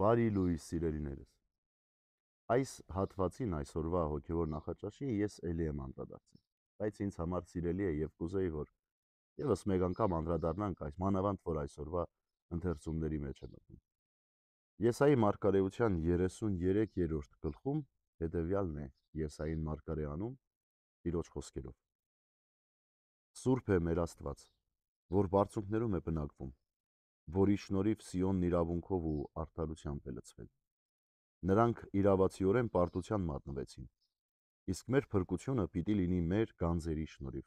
Բարի լույս սիրելիներս։ Այս հատվածին այսօրվա հոգևոր նախաճաշին ես ելի եմ անդրադարձել, բայց ինձ համար սիրելի է եւ կուզեի որ եւս մեկ անգամ անդրադառնանք այս մանավանդ որ այսօրվա ընթերցումների մեջ է մտնում։ Եսայի մարգարեության 33-րդ գլխում հետևյալն է Եսային մարգարեանում Տիրոջ խոսքերով։ Սուրբ է մեր Աստված, որ բարձունքներում է բնակվում, որի շնորհիվ Սիոնն իրավունքով ու արդարությամբ է լցվել։ Նրանք իրավացիորեն պարտության մատնվեցին, իսկ մեր փրկությունը պիտի լինի մեր գանձերի շնորհիվ։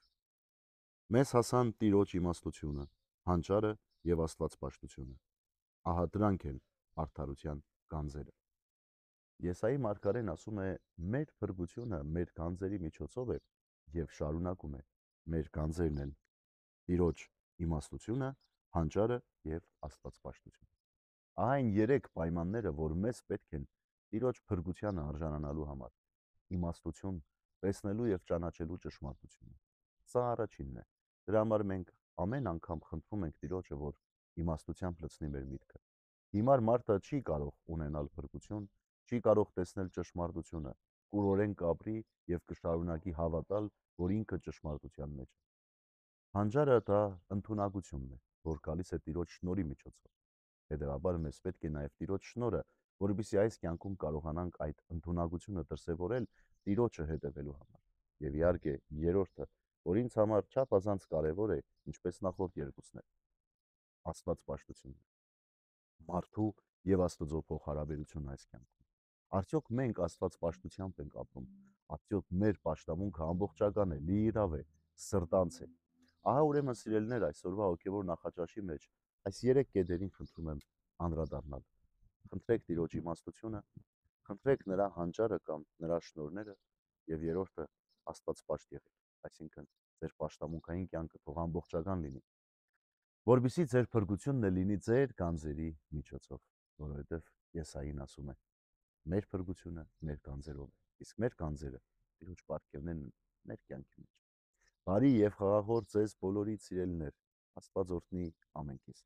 Մեզ հասան Տիրոջ իմաստությունը, հանճարը եւ Աստվածպաշտությունը։ Ահա դրանք են արդարության գանձերը։ Եսայի մարգարեն ասում է. մեր փրկությունը մեր գանձերի միջոցով է եւ շարունակում է։ Մեր գանձերն են Տիրոջ իմաստությունը, հանճարը եւ Աստվածպաշտությունը։ Ահա այն երեք պայմանները, որ մեզ պետք են Տիրոջ փրկությանը արժանանալու համար։ Իմաստություն, տեսնելու եւ ճանաչելու ճշմարտությունը։ Սա առաջինն է։ Դրա համար մենք ամեն անգամ խնդրում ենք Տիրոջը, որ իմաստությամբ լցնի մեր միտքը։ Հիմար մարդը չի կարող ունենալ փրկություն, չի կարող տեսնել ճշմարտությունը, կուրորեն կապրի եւ կշարունակի հավատալ, որ ինքը ճշմարտության մեջ է։ Հանճարը դա ընդունակությունն է, որ գալիս է Տիրոջ շնորհի միջոցով։ Հետևաբար մեզ պետք է նաև Տիրոջ շնորհը, որովհետեւ այս կյանքում կարողանանք այդ ընդունակությունը դրսևորել Տիրոջը հետևելու համար։ Եվ իհարկե, երրորդը, որ ինձ համար չափազանց կարևոր է, ինչպես նախորդ երկուսն է, Աստված պաշտությունն է։ Մարդու եւ Աստծո փոխհարաբերությունն այս կյանքում։ Արդյոք մենք Աստված պաշտությամբ ենք ապրում։ Արդյոք մեր պաշտամունքը ամբողջական է, լիիրավ է, սրտանց է։ Ահա ուրեմն սիրելիներ այսօրվա հոգևոր նախաճաշի մեջ այս երեք կետերին խնդրում եմ անդրադառնալ։ Խնդրեք Տիրոջ իմաստությունը, խնդրեք նրա հանճարը կամ նրա շնորհները եւ երրորդը Աստված պաշտ եղեք, այսինքն ձեր պաշտամունքային կյանքը թող ամբողջական լինի որբիսի ձեր փրկությունն է լինի ձեր գանձերի միջոցով, որովհետև Եսային ասում է. մեր փրկությունը մեր գանձերով է, իսկ մեր գանձերը Տիրոջ պարգևներն են մեր կյանքի մեջ։ Բարի եւ խաղաղոր ձեզ բոլորի սիրելիներ։ Աստված օրհնի ամենքից։